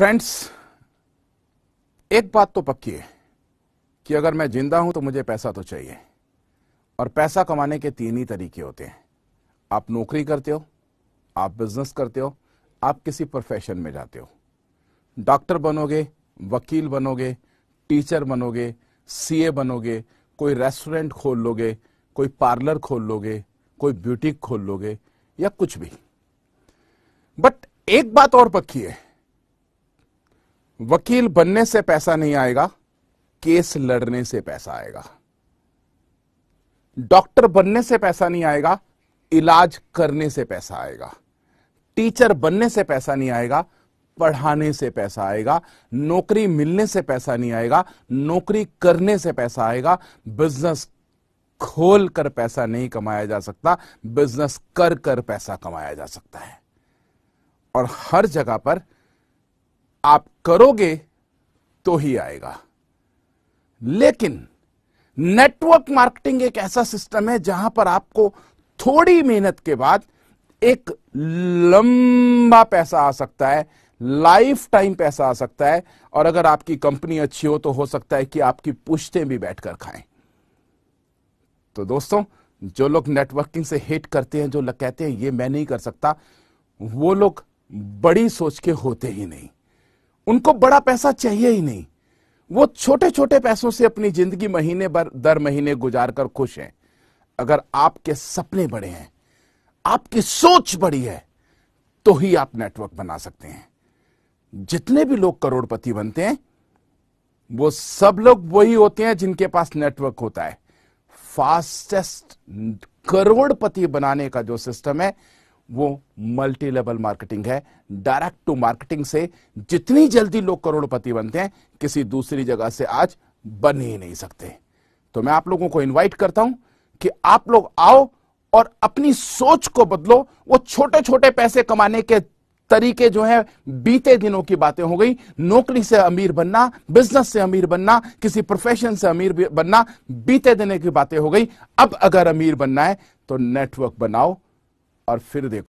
Friends एक बात तो पक्की है कि अगर मैं ज़िंदा हूँ तो मुझे पैसा तो चाहिए। और पैसा कमाने के तीन ही तरीके होते हैं। आप नौकरी करते हो, आप बिज़नेस करते हो, आप किसी प्रोफेशन में जाते हो। डॉक्टर बनोगे, वकील बनोगे टीचर बनोगे सीए बनोगे, कोई रेस्टोरेंट खोल लोगे, कोई पार्लर खोल लोगे, कोई ब्यूटी खोल लोगे, या कुछ भी। बट एक बात और पक्की है वकील बनने से पैसा नहीं आएगा, केस लड़ने से पैसा आएगा। डॉक्टर बनने से पैसा नहीं आएगा, इलाज करने से पैसा आएगा। टीचर बनने से पैसा नहीं आएगा, पढ़ाने से पैसा आएगा, नौकरी मिलने से पैसा नहीं आएगा, नौकरी करने से पैसा आएगा। बिज़नेस खोल कर पैसा नहीं कमाया जा सकता, बिज़नेस कर कर पैसा कमाया जा सकता है। और हर जगह पर आप करोगे तो ही आएगा। लेकिन नेटवर्क मार्केटिंग एक ऐसा सिस्टम है जहाँ पर आपको थोड़ी मेहनत के बाद एक लंबा पैसा आ सकता है लाइफ टाइम पैसा आ सकता है, और अगर आपकी कंपनी अच्छी हो तो हो सकता है कि आपकी पुश्तें भी बैठकर खाएँ। तो दोस्तों, जो लोग नेटवर्किंग से हेट करते हैं, जो लोग कहते हैं, ये मैं नहीं कर सकता, वो लोग बड़ी सोच के होते ही नहीं। उनको बड़ा पैसा चाहिए ही नहीं। वो छोटे छोटे पैसों से अपनी ज़िंदगी महीने भर, दर महीने गुजार कर खुश हैं। अगर आपके सपने बड़े हैं, आपकी सोच बड़ी है तो ही आप नेटवर्क बना सकते हैं। जितने भी लोग करोड़पति बनते हैं, वो सब लोग वही होते हैं जिनके पास नेटवर्क होता है। फास्टेस्ट करोड़पति बनाने का जो सिस्टम है वो मल्टी लेवल मार्केटिंग है। डायरेक्ट टू मार्केटिंग से जितनी जल्दी लोग करोड़पति बनते हैं, किसी दूसरी जगह से आज बन ही नहीं सकते। तो मैं आप लोगों को इनवाइट करता हूँ कि आप लोग आओ और अपनी सोच को बदलो। वो छोटे छोटे पैसे कमाने के तरीके जो है, बीते दिनों की बातें हो गई। नौकरी से अमीर बनना बिज़नेस से अमीर बनना, किसी प्रोफेशन से अमीर बनना, बीते दिनों की बातें हो गई। अब अगर अमीर बनना है तो नेटवर्क बनाओ Arif